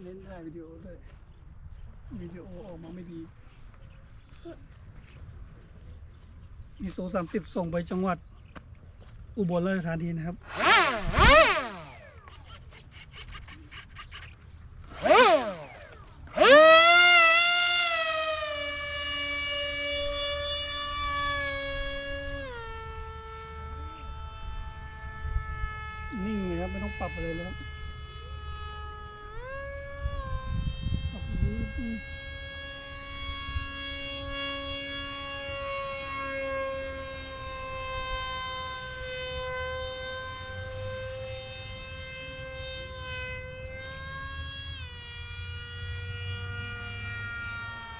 เน้นถ่ายวิดีโอด้วยวิดีโอออกมาไม่ดีมีโซสามสิบส่งไปจังหวัด อุบลราชธานีนะครับนิ่งเลยครับ ไม่ต้องปรับอะไรเลยครับปรับนิดนึง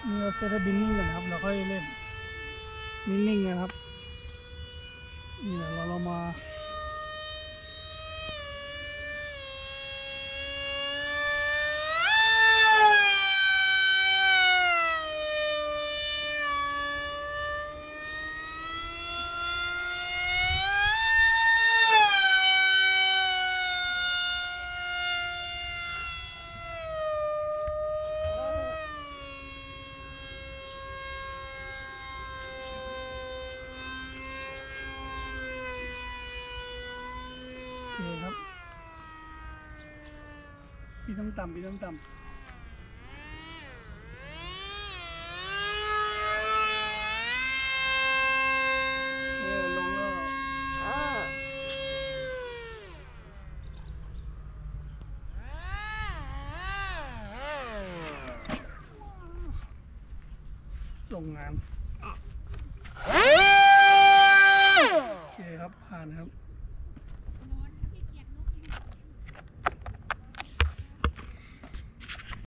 นี่เราเซตให้บินนิ่งก่อนนะครับ เราค่อยเล่น นิ่งๆนะครับ นี่เราเรามา โอเครับพี่ต้องต่ำพี่ต้องต่ำเออลงแล้วส่งงาน โอเคครับ ผ่านครับ